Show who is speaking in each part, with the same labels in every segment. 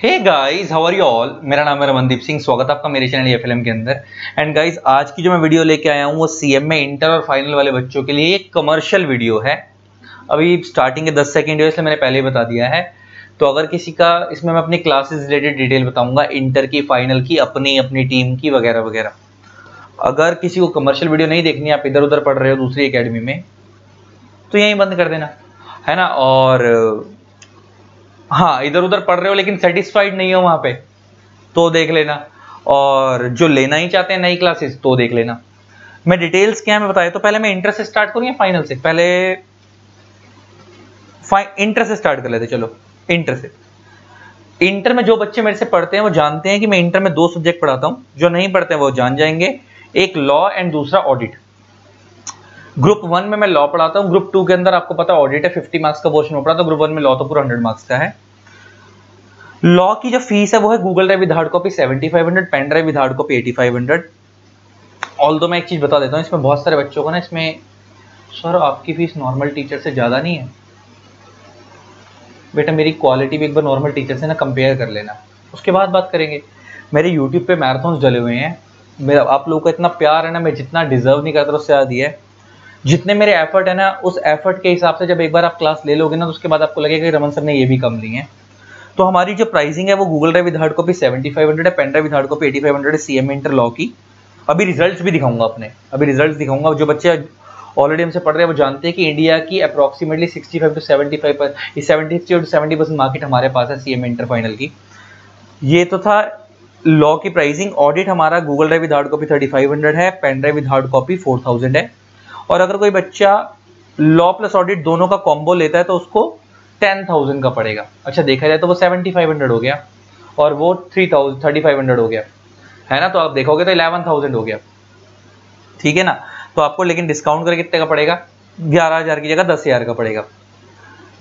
Speaker 1: Hey guys how are you all मेरा नाम है रमनदीप सिंह, स्वागत है आपका मेरे चैनल ये फ़िल्म के अंदर। एंड गाइस आज की जो मैं वीडियो लेके आया हूँ, वो सीएम में इंटर और फाइनल वाले बच्चों के लिए एक कमर्शियल वीडियो है। अभी स्टार्टिंग के 10 सेकंड है, इसलिए मैंने पहले ही बता दिया है। तो अगर किसी का, इसमें मैं अपनी क्लासेस रिलेटेड डिटेल बताऊँगा इंटर की फाइनल की, अपनी अपनी टीम की, वगैरह वगैरह। अगर किसी को कमर्शियल वीडियो नहीं देखनी आप इधर उधर पढ़ रहे हो दूसरी अकेडमी में तो यहीं बंद कर देना, है ना? और हाँ इधर उधर पढ़ रहे हो लेकिन सेटिस्फाइड नहीं हो वहाँ पे तो देख लेना। और जो लेना ही चाहते हैं नई क्लासेस तो देख लेना। मैं डिटेल्स क्या है, मैं बताया तो पहले मैं इंटर से स्टार्ट करूँ या फाइनल से? पहले इंटर से स्टार्ट कर लेते चलो। इंटर से इंटर में जो बच्चे मेरे से पढ़ते हैं, वो जानते हैं कि मैं इंटर में दो सब्जेक्ट पढ़ाता हूँ। जो नहीं पढ़ते वो जान जाएँगे। एक लॉ एंड दूसरा ऑडिट ग्रुप वन में मैं लॉ पढ़ाता हूँ, ग्रुप टू के अंदर आपको पता ऑडिट है फिफ्टी मार्क्स का पोर्शन पढ़ाता हूँ, ग्रुप वन में लॉ तो पूरा हंड्रेड मार्क्स का है। लॉ की जो फ़ीस है वो है Google drive with hard copy seventy five hundred pen drive with hard copy eighty five hundred all दो मैं एक चीज़ बता देता हूँ, इसमें बहुत सारे बच्चों को ना इसमें, सर, आपकी फ़ीस नॉर्मल टीचर से ज़्यादा नहीं है। बेटा, मेरी क्वालिटी भी एक बार नॉर्मल टीचर से ना कंपेयर कर लेना। उसके बाद बात करेंगे। मेरे यूट्यूब पे मैराथन डले हुए हैं। मेरा, आप लोगों का इतना प्यार है ना, मैं जितना डिजर्व नहीं करता, उससे ज़्यादा है। जितने मेरे एफर्ट है ना, उस एफर्ट के हिसाब से जब एक बार आप क्लास ले लोगे ना तो उसके बाद आपको लगेगा कि रमन सर ने ये भी कम ली है। तो हमारी जो प्राइसिंग है, वो Google drive with hard copy seventy five hundred है pen drive with hard copy eighty five hundred है सी एम इंटर लॉ की। अभी रिज़ल्ट भी दिखाऊँगा अपने, अभी रिज़ल्ट दिखाऊँगा। जो बच्चे ऑलरेडी हमसे पढ़ रहे हैं, वो जानते हैं कि इंडिया की approximately sixty five to seventy five पर seventy to seventy percent market हमारे पास है सी एम इंटर फाइनल की। ये तो था लॉ की प्राइसिंग ऑडिट हमारा Google drive with hard copy thirty five hundred है pen drive with hard copy four thousand है। और अगर कोई बच्चा लॉ प्लस ऑडिट दोनों का कॉम्बो लेता है तो उसको टेन थाउज़ेंड का पड़ेगा। अच्छा देखा जाए तो वो सेवेंटी फाइव हंड्रेड हो गया और वो three thousand thirty five hundred हो गया। है ना? तो आप देखोगे तो इलेवन थाउज़ेंड हो गया। ठीक है ना? तो आपको लेकिन डिस्काउंट करके कितने का पड़ेगा? ग्यारह हज़ार की जगह दस हज़ार का पड़ेगा।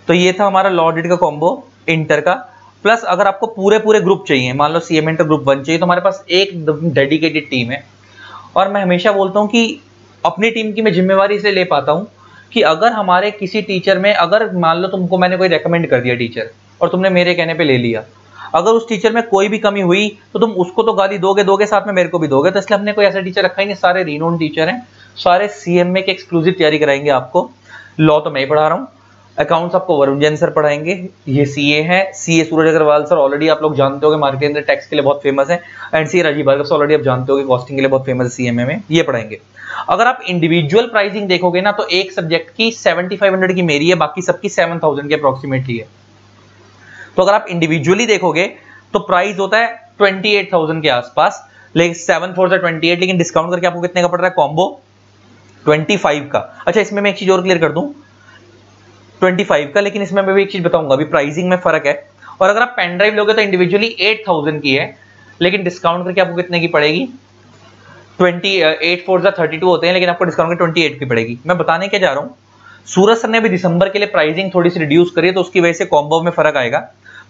Speaker 1: तो ये था हमारा लॉ ऑडिट का कॉम्बो इंटर का। प्लस अगर आपको पूरे पूरे ग्रुप चाहिए, मान लो C M inter group one चाहिए तो हमारे पास एक डेडिकेटेड टीम है। और मैं हमेशा बोलता हूँ कि अपनी टीम की मैं जिम्मेवारी इसलिए ले पाता हूँ कि अगर हमारे किसी टीचर में, अगर मान लो तुमको मैंने कोई रेकमेंड कर दिया टीचर और तुमने मेरे कहने पे ले लिया, अगर उस टीचर में कोई भी कमी हुई तो तुम उसको तो गाली दोगे दोगे साथ में मेरे को भी दोगे तो इसलिए हमने कोई ऐसा टीचर रखा ही नहीं, सारे रीनोन टीचर हैं, सारे सीएमए के एक्सक्लूसिव तैयारी कराएँगे आपको लॉ तो मैं ही पढ़ा रहा हूँ। अकाउंट्स आपको वरुण जैन सर पढ़ाएँगे। ये सीए है। CA Suraj Agarwal sir already आप लोग जानते हो मार्केट के अंदर टैक्स के लिए बहुत फ़ेमस है। And C Rajeev Bhargava sir already आप जानते हो कॉस्टिंग के लिए बहुत फ़ेमस है सीएमए में। ये पढ़ाएँगे। अगर आप इंडिविजुअल प्राइसिंग देखोगे ना तो एक सब्जेक्ट की 7500 की मेरी है, बाकी सबकी 7000 की अप्रोक्सीमेटली है। तो अगर आप इंडिविजुअली देखोगे तो प्राइस होता है 28000 के आसपास। लेकिन सेवन फोर ट्वेंटी लेकिन डिस्काउंट करके आपको कितने का पड़ रहा है? कॉम्बो 25 का। अच्छा इसमें मैं एक चीज़ और क्लियर कर दूँ। 25 का, लेकिन इसमें मैं भी एक चीज़ बताऊँगा, अभी प्राइसिंग में फ़र्क है। और अगर आप पेन ड्राइव लोगे तो इंडिविजुअली 8000 की है, लेकिन डिस्काउंट करके आपको कितने की पड़ेगी? Twenty eight four thirty two होते हैं, लेकिन आपको डिस्काउंट ट्वेंटी एट की पड़ेगी। मैं बताने क्या जा रहा हूँ, सूरज सर ने भी दिसंबर के लिए प्राइसिंग थोड़ी सी रिड्यूस करी है तो उसकी वजह से कॉम्बो में फ़र्क आएगा।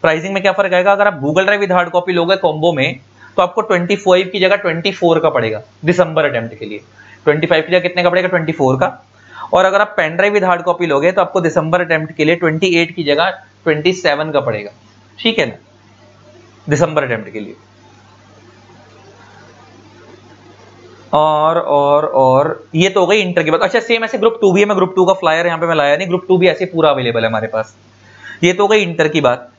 Speaker 1: प्राइसिंग में क्या फ़र्क आएगा? अगर आप Google drive with hard copy लोगे कॉम्बो में तो आपको 25 की जगह 24 का पड़ेगा, दिसंबर अटेम्प्ट के लिए। 25 की जगह कितने का पड़ेगा? 24 का। और अगर आप pen drive with hard copy लोगे तो आपको दिसंबर अटेम्प्ट के लिए 28 की जगह 27 का पड़ेगा। ठीक है ना? दिसंबर अटेम्प्ट के लिए। और और और, ये तो हो गई इंटर की बात। अच्छा सेम ऐसे ग्रुप टू भी है, मैं ग्रुप टू का फ्लायर यहाँ पे मैं लाया नहीं ग्रुप टू भी ऐसे पूरा अवेलेबल है हमारे पास। ये तो हो गई इंटर की बात।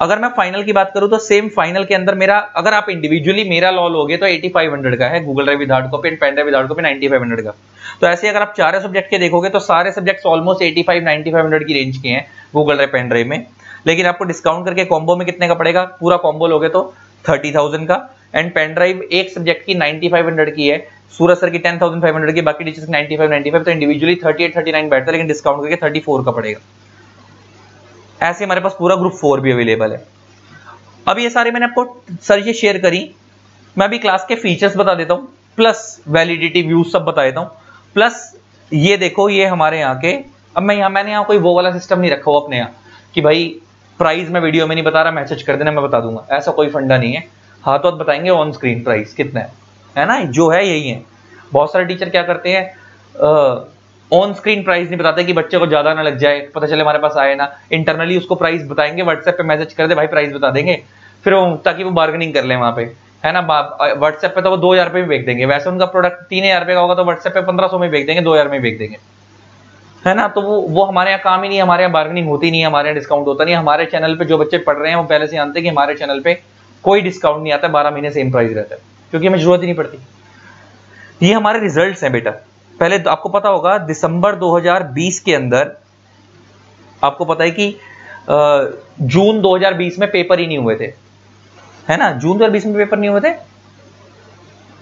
Speaker 1: अगर मैं फाइनल की बात करूँ तो सेम फाइनल के अंदर मेरा, अगर आप इंडिविजुअली मेरा लॉ लोगे तो 8500 का है Google drive with hard copy and pen drive with hard copy 9500 का। तो ऐसे अगर आप चारों सब्जेक्ट के देखोगे तो सारे सब्जेक्ट्स ऑलमोस्ट 85 9500 की रेंज के हैं गूगल ड्राइव पेन ड्राइव में। लेकिन आपको डिस्काउंट करके कॉम्बो में कितने का पड़ेगा? पूरा कॉम्बो लोगे तो थर्टी का। एंड पेन ड्राइव एक सब्जेक्ट की 9500 की है, सूरज सर की 10500 की, बाकी टीचर्स की 95 95 तो इंडिविजुअली 38 39 बैठता है, लेकिन डिस्काउंट करके 34 का पड़ेगा। ऐसे हमारे पास पूरा ग्रुप फोर भी अवेलेबल है। अब ये सारे मैंने आपको सर ये शेयर करी। मैं अभी क्लास के फीचर्स बता देता हूँ प्लस वैलिडिटी व्यूज़ सब बता देता हूँ। प्लस ये देखो, ये हमारे यहाँ के, अब मैं यहाँ, मैंने यहाँ कोई वो वाला सिस्टम नहीं रखा हुआ अपने यहाँ, कि भाई प्राइस मैं वीडियो में नहीं बता रहा मैसेज कर देना, मैं बता दूँगा। ऐसा कोई फंडा नहीं है। हाँ तो हाथ बताएँगे ऑन स्क्रीन प्राइस कितना है। है ना? जो है यही है। बहुत सारे टीचर क्या करते हैं ऑन स्क्रीन प्राइस नहीं बताते कि बच्चे को ज़्यादा ना लग जाए, पता चले हमारे पास आए ना। इंटरनली उसको प्राइस बताएँगे व्हाट्सएप पे मैसेज कर दे, भाई प्राइस बता देंगे। फिर वो, ताकि वो बार्गेनिंग कर ले वहाँ पे। है ना व्हाट्सएप पे तो वो दो हज़ार रुपये में बेच देंगे। वैसे उनका प्रोडक्ट तीन हज़ार रुपये का होगा तो व्हाट्सएप पे पंद्रह सौ में बेच देंगे, दो हज़ार में बेच देंगे। है ना तो वो वो हमारे यहाँ काम ही नहीं हमारे यहाँ बार्गेनिंग होती नहीं है, हमारे यहाँ डिस्काउंट होता नहीं हमारे चैनल पे जो बच्चे पढ़ रहे हैं, वो पहले से जानते हैं कि हमारे चैनल पे कोई डिस्काउंट नहीं आता, बारह महीने सेम प्राइस रहता है, क्योंकि हमें ज़रूरत ही नहीं पड़ती। ये हमारे रिज़ल्ट हैं बेटा। पहले तो आपको पता होगा, दिसंबर 2020 के अंदर, आपको पता है कि जून 2020 में पेपर ही नहीं हुए थे। है ना? जून 2020 में पेपर नहीं हुए थे?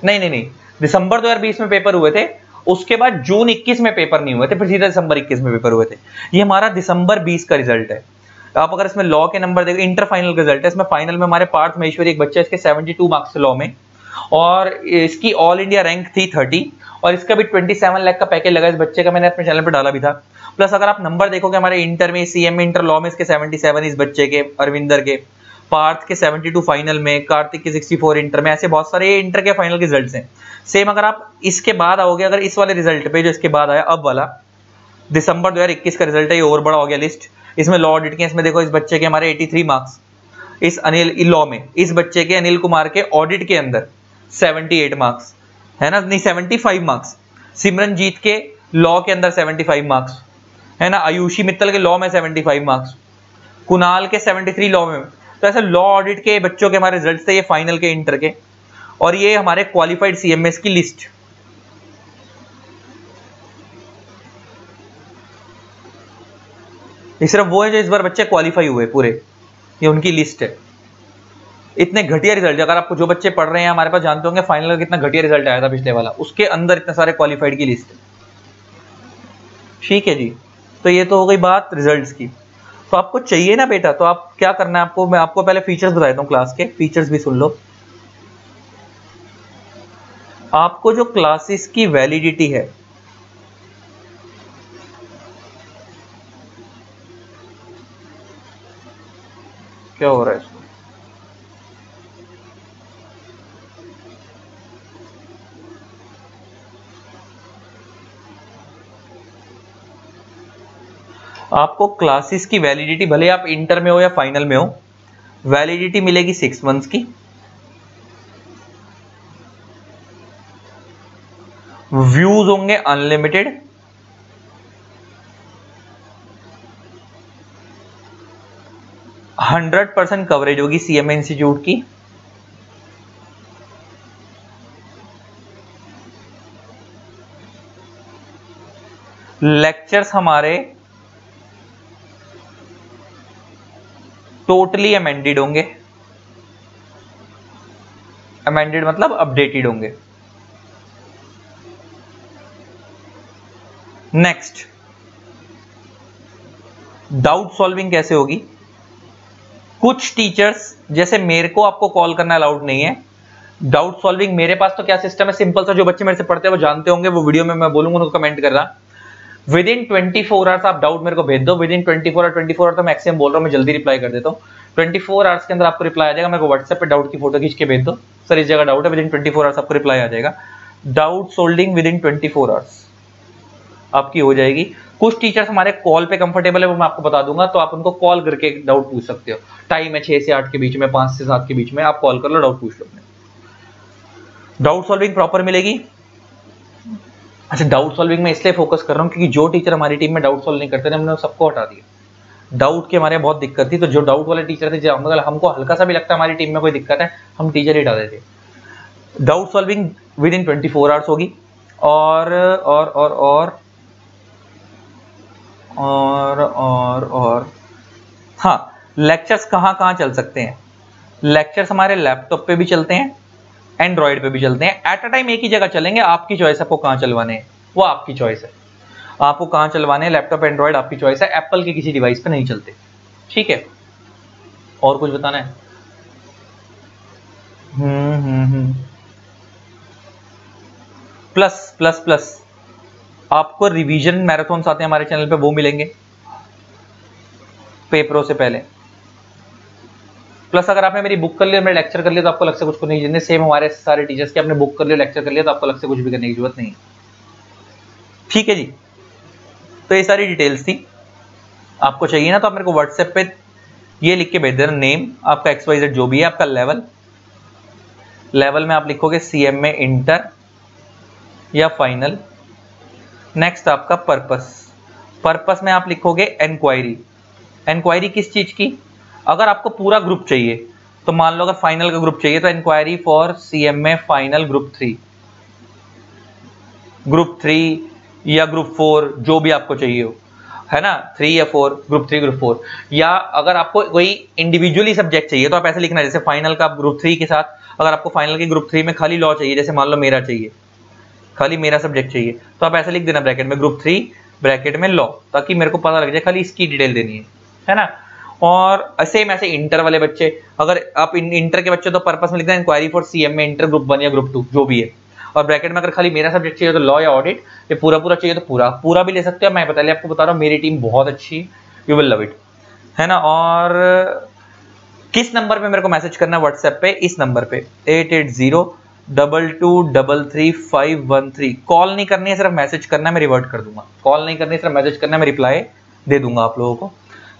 Speaker 1: नहीं नहीं नहीं। दिसंबर 2020 में पेपर हुए थे, उसके बाद जून 21 में पेपर नहीं हुए थे, फिर सीधा दिसंबर 21 में पेपर हुए थे। ये हमारा दिसंबर 20 का रिज़ल्ट है। आप अगर इसमें लॉ के नंबर देखो, इंटर फाइनल रिज़ल्ट है। इसमें फाइनल में हमारे पार्थ महेश्वरी एक बच्चा इसके 72 मार्क्स लॉ में। और इसकी ऑल इंडिया रैंक थी 30 और इसका भी 27 लाख का पैकेज लगा इस बच्चे का, मैंने अपने चैनल पर डाला भी था। प्लस अगर आप नंबर देखोगे हमारे इंटर में सीएम इंटर लॉ में, इसके 77 इस बच्चे के, अरविंदर के पार्थ के 72 फाइनल में कार्तिक के 64 इंटर में, ऐसे बहुत सारे इंटर के फाइनल के रिजल्ट्स हैं। सेम अगर आप इसके बाद आओगे, अगर इस वाले रिज़ल्ट पे जो इसके बाद आया, अब वाला, दिसंबर 2021 का रिज़ल्ट है, ये और बड़ा हो गया लिस्ट इसमें लॉ ऑडिट के, इसमें देखो इस बच्चे के हमारे 83 मार्क्स इस अनिल लॉ में, इस बच्चे के अनिल कुमार के ऑडिट के अंदर। 78 मार्क्स है ना? नहीं 75 मार्क्स सिमरनजीत के लॉ के अंदर 75 मार्क्स है ना? आयुषी मित्तल के लॉ में 75 मार्क्स कुणाल के 73 लॉ में. तो ऐसे लॉ ऑडिट के बच्चों के हमारे रिज़ल्ट थे ये फाइनल के इंटर के. और ये हमारे क्वालिफाइड सीएमएस की लिस्ट ये सिर्फ़ वो है जो इस बार बच्चे क्वालिफाई हुए पूरे. ये उनकी लिस्ट है. इतने घटिया रिज़ल्ट अगर आपको जो बच्चे पढ़ रहे हैं, हमारे पास जानते होंगे फाइनल का कितना घटिया रिज़ल्ट आया था पिछले वाला। उसके अंदर इतने सारे क्वालिफाइड की लिस्ट ठीक है जी। तो ये तो हो गई बात रिजल्ट्स की। तो आपको चाहिए ना बेटा तो आप क्या करना है आपको? मैं आपको पहले फीचर्स बता देता हूँ क्लास के। फीचर्स भी सुन लो। आपको जो क्लासेस की वैलिडिटी है, क्या हो रहा है? आपको क्लासेस की वैलिडिटी भले आप इंटर में हो या फाइनल में हो वैलिडिटी मिलेगी सिक्स मंथ्स की। व्यूज़ होंगे अनलिमिटेड हंड्रेड परसेंट कवरेज होगी सीएमए इंस्टीट्यूट की। लेक्चर्स हमारे टोटली अमेंडेड होंगे। अमेंडेड मतलब अपडेटेड होंगे। नेक्स्ट डाउट सॉल्विंग कैसे होगी? कुछ टीचर्स जैसे मेरे को आपको कॉल करना अलाउड नहीं है। डाउट सॉल्विंग मेरे पास तो क्या सिस्टम है? सिंपल सा, जो बच्चे मेरे से पढ़ते हैं, वो जानते होंगे, वो वीडियो में मैं बोलूँगा, उनको कमेंट कर रहा within twenty four hours आप डाउट मेरे को भेज दो। Within twenty four twenty four hour तो मैक्सिमम बोल रहा हूँ, मैं जल्दी रिप्लाई कर देता हूँ। ट्वेंटी फोर आवर्स के अंदर आपको रिप्लाई आ जाएगा। मेरे को व्हाट्सएप पे डाउट की फ़ोटो खींच के भेज दो। सर इस जगह डाउट है within twenty four hours आपको रिप्लाई आ जाएगा। Doubt solving within twenty four hours आपकी हो जाएगी। कुछ टीचर्स हमारे कॉल पे कंफर्टेबल है, वो मैं आपको बता दूँगा तो आप उनको कॉल करके डाउट पूछ सकते हो। टाइम है छह से आठ के बीच में, पाँच से सात के बीच में, आप कॉल कर लो डाउट पूछ लो डाउट सॉल्विंग प्रॉपर मिलेगी। अच्छा डाउट सॉल्विंग में इसलिए फोकस कर रहा हूँ क्योंकि जो टीचर हमारी टीम में डाउट सॉल्व नहीं करते थे, हमने सबको हटा दिया। डाउट की हमारे बहुत दिक्कत थी तो जो डाउट वाले टीचर थे, जब हमको हल्का सा भी लगता है हमारी टीम में कोई दिक्कत है, हम टीचर ही हटा देते doubt solving within twenty four hours होगी। और और और और और और और हाँ लेक्चर्स कहाँ कहाँ चल सकते हैं? लेक्चर्स हमारे लैपटॉप पे भी चलते हैं। एंड्रॉयड पे भी चलते हैं। एट अ टाइम एक ही जगह चलेंगे, आपकी चॉइस आपको कहाँ चलवाने वो आपकी चॉइस है। आपको कहाँ चलवाने लैपटॉप एंड्रॉयड आपकी चॉइस है। एप्पल के किसी डिवाइस पे नहीं चलते। ठीक है? और कुछ बताना है? प्लस प्लस प्लस आपको रिवीजन मैराथन आते हैं हमारे चैनल पे, वो मिलेंगे। पेपरों से पहले। प्लस अगर आपने मेरी बुक कर लिया मेरे लेक्चर कर लिया तो आपको अलग से कुछ नहीं। जितने सेम हमारे सारे टीचर्स के आपने बुक कर लिया लेक्चर कर लिया तो आपको अलग से कुछ भी करने की ज़रूरत नहीं। ठीक है जी? तो ये सारी डिटेल्स थी। आपको चाहिए ना तो आप मेरे को व्हाट्सएप पे ये लिख के भेज देना नेम आपका एक्स वाई जेड जो भी है, आपका लेवल लेवल में आप लिखोगे सी एम में इंटर या फाइनल नेक्स्ट आपका पर्पस पर्पस में आप लिखोगे एनक्वायरी एनक्वायरी किस चीज़ की? अगर आपको पूरा ग्रुप चाहिए तो मान लो अगर फाइनल का ग्रुप चाहिए तो इंक्वायरी फॉर सी एम में final group three group three या ग्रुप फोर जो भी आपको चाहिए हो, है ना? थ्री या four group three group four या अगर आपको कोई इंडिविजुअली सब्जेक्ट चाहिए तो आप ऐसे लिखना, जैसे फाइनल का ग्रुप थ्री के साथ अगर आपको फाइनल के ग्रुप थ्री में खाली लॉ चाहिए, जैसे मान लो मेरा चाहिए, खाली मेरा सब्जेक्ट चाहिए तो आप ऐसे लिख देना ब्रैकेट में ग्रुप थ्री ब्रैकेट में लॉ ताकि मेरे को पता लग जाए खाली इसकी डिटेल देनी है है ना? और सेम ऐसे इंटर वाले बच्चे, अगर आप इंटर के बच्चे तो पर्पस में लिखते हैं इंक्वायरी फॉर सीएम में इंटर ग्रुप वन या ग्रुप टू जो भी है। और ब्रैकेट में अगर खाली मेरा सब्जेक्ट चाहिए तो लॉ या ऑडिट ये पूरा पूरा चाहिए तो पूरा पूरा भी ले सकते हो। मैं पता आपको बता रहा हूँ, मेरी टीम बहुत अच्छी यू विल लव इट है ना? और किस नंबर पे मेरे को मैसेज करना है व्हाट्सएप पे? इस नंबर पे। Eight eight zero double two double three five one three call नहीं करनी है, सिर्फ़ मैसेज करना है, मैं रिवर्ट कर दूँगा। कॉल नहीं करनी है, सिर्फ़ मैसेज करना है, मैं रिप्लाई दे दूँगा आप लोगों को।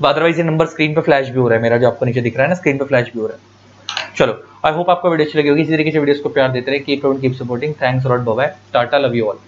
Speaker 1: अदरवाइज़ ये नंबर स्क्रीन पे फ्लैश भी हो रहा है मेरा, जो आपको नीचे दिख रहा है ना स्क्रीन पे फ्लैश भी हो रहा है। चलो आई होप आपको वीडियो अच्छी लगी होगी। इसी तरीके से वीडियोस को प्यार देते रहे keep keep supporting thanks lot bye tata love you all